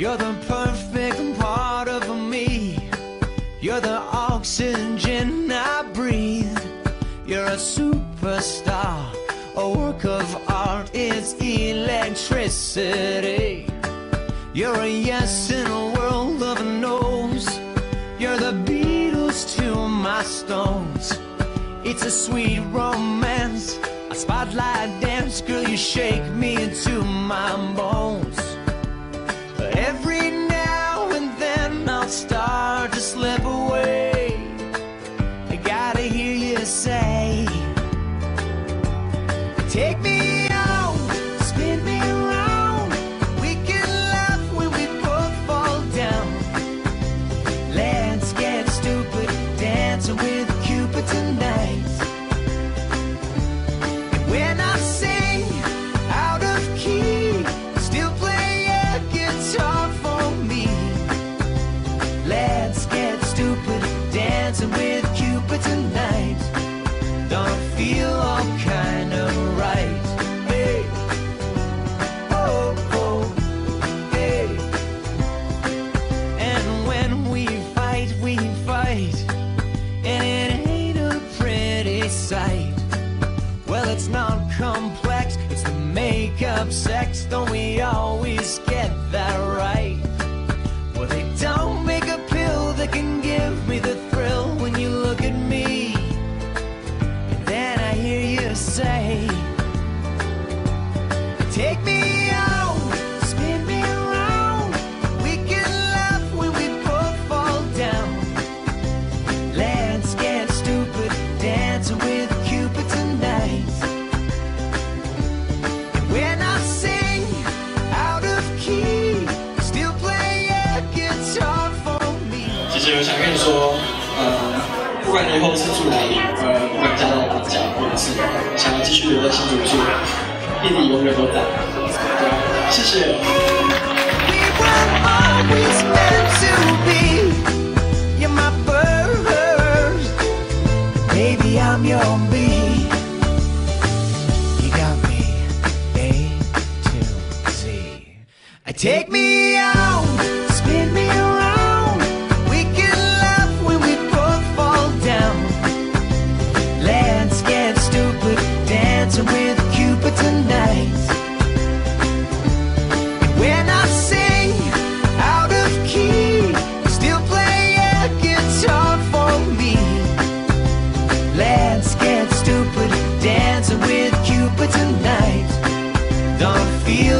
You're the perfect part of me. You're the oxygen I breathe. You're a superstar, a work of art. It's electricity. You're a yes in a world of no's. You're the Beatles to my Stones. It's a sweet romance, a spotlight dance. Girl, you shake me into my bones. Dancing with Cupid tonight. It's not complex, it's the makeup sex. Don't we always 实我想跟你说呃不管你以后是住哪里呃不管嫁到我家或者是想要继续留在新竹住弟弟永远都在谢谢 take me supper tonight. Don't feel